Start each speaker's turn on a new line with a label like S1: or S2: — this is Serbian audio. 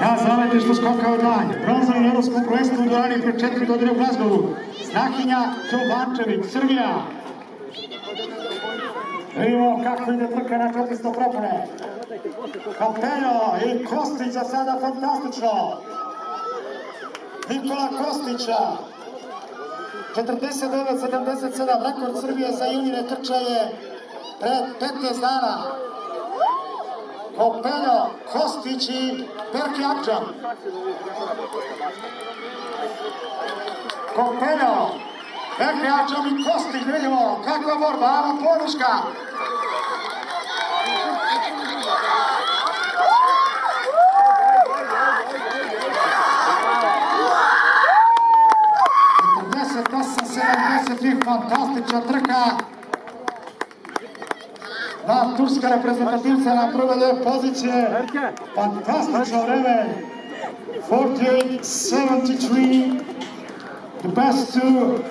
S1: na zametištu skoka od danje. Bronza na evropskom prvenstvu u Dorani pre četiri godine u Glazgovu. Znakinja Čobančević, Srbija. Vidimo kako ide trka na 400 propune. Kapeljo i Kostić za sada fantastično. Nikola Kostića. 49-77, rekord Srbije za junire trče je pre 15 dana. Kopeljo, Kostić i Berki Akđan. Kopeljo, Berki Akđan i Kostić, vidimo kakva borba, ama poduška. fantastična trka. Dva turska reprezentativca na prve dve pozicije. Fantastično vreme. 48-73. The best two